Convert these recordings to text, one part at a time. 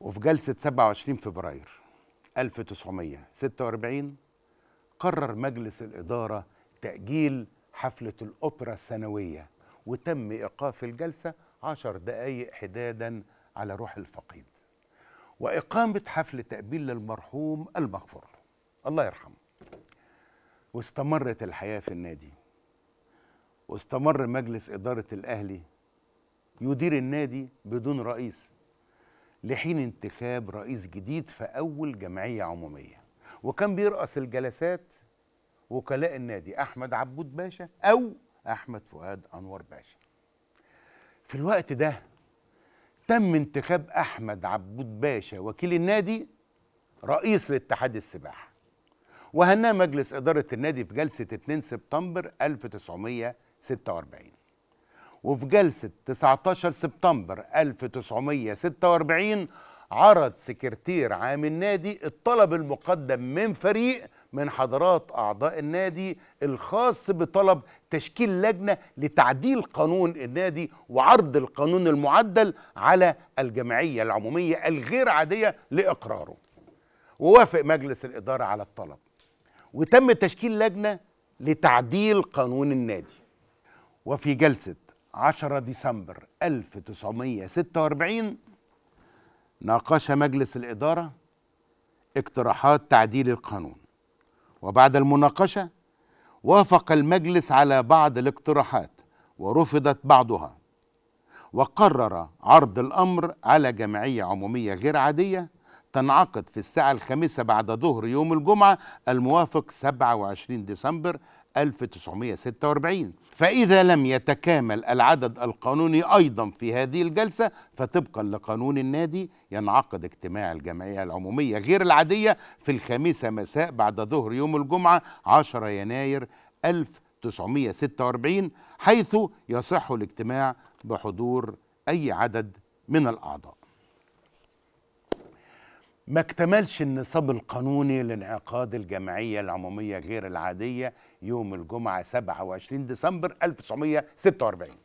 وفي جلسة 27 فبراير 1946 قرر مجلس الإدارة تأجيل حفلة الأوبرا السنوية وتم إيقاف الجلسة عشر دقايق حدادا على روح الفقيد. وإقامة حفل تأبيل للمرحوم المغفور. له الله يرحمه. واستمرت الحياة في النادي. واستمر مجلس إدارة الأهلي. يدير النادي بدون رئيس. لحين انتخاب رئيس جديد في أول جمعية عمومية. وكان بيرأس الجلسات وكلاء النادي أحمد عبود باشا أو أحمد فؤاد أنور باشا. في الوقت ده تم انتخاب أحمد عبود باشا وكيل النادي رئيس لاتحاد السباحة. وهناه مجلس إدارة النادي في جلسة 2 سبتمبر 1946 وفي جلسة 19 سبتمبر 1946 عرض سكرتير عام النادي الطلب المقدم من فريق من حضرات أعضاء النادي الخاص بطلب تشكيل لجنة لتعديل قانون النادي وعرض القانون المعدل على الجمعية العمومية الغير عادية لإقراره. ووافق مجلس الإدارة على الطلب. وتم تشكيل لجنة لتعديل قانون النادي. وفي جلسة 10 ديسمبر 1946 ناقش مجلس الإدارة اقتراحات تعديل القانون. وبعد المناقشة وافق المجلس على بعض الاقتراحات ورفضت بعضها. وقرر عرض الأمر على جمعية عمومية غير عادية تنعقد في الساعة الخامسة بعد ظهر يوم الجمعة الموافق 27 ديسمبر 1946 فإذا لم يتكامل العدد القانوني أيضا في هذه الجلسة فطبقا لقانون النادي ينعقد اجتماع الجمعية العمومية غير العادية في الخامسة مساء بعد ظهر يوم الجمعة 10 يناير 1946 حيث يصح الاجتماع بحضور أي عدد من الأعضاء. ما اكتملش النصاب القانوني لانعقاد الجمعية العمومية غير العادية يوم الجمعة 27 ديسمبر 1946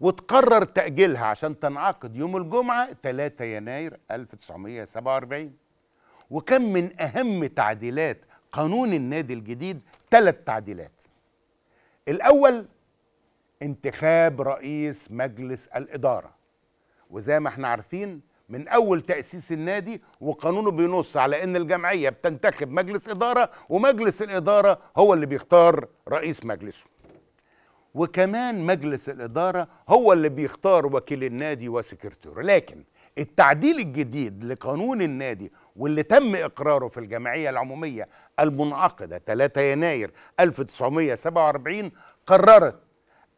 وتقرر تأجيلها عشان تنعقد يوم الجمعة 3 يناير 1947 وكان من أهم تعديلات قانون النادي الجديد ثلاث تعديلات. الأول انتخاب رئيس مجلس الإدارة. وزي ما إحنا عارفين من أول تأسيس النادي وقانونه بينص على إن الجمعية بتنتخب مجلس إدارة ومجلس الإدارة هو اللي بيختار رئيس مجلسه وكمان مجلس الإدارة هو اللي بيختار وكيل النادي وسكرتيره. لكن التعديل الجديد لقانون النادي واللي تم إقراره في الجمعية العمومية المنعقدة 3 يناير 1947 قررت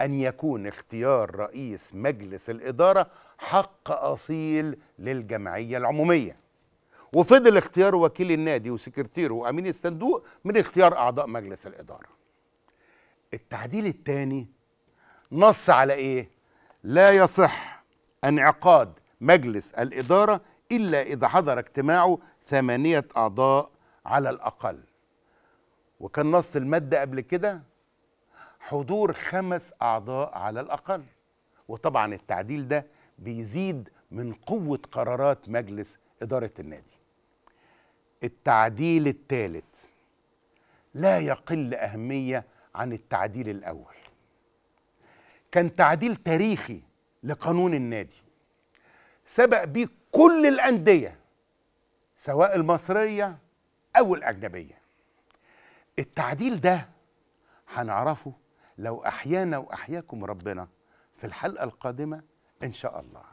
أن يكون اختيار رئيس مجلس الإدارة حق أصيل للجمعية العمومية. وفضل اختيار وكيل النادي وسكرتيره وأمين الصندوق من اختيار أعضاء مجلس الإدارة. التعديل الثاني نص على إيه؟ لا يصح انعقاد مجلس الإدارة إلا إذا حضر اجتماعه ثمانية أعضاء على الأقل. وكان نص المادة قبل كده حضور خمس أعضاء على الأقل. وطبعا التعديل ده بيزيد من قوة قرارات مجلس إدارة النادي. التعديل الثالث لا يقل أهمية عن التعديل الأول. كان تعديل تاريخي لقانون النادي. سبق بيه كل الأندية سواء المصرية أو الأجنبية. التعديل ده هنعرفه لو أحيانا وأحياكم ربنا في الحلقة القادمة إن شاء الله.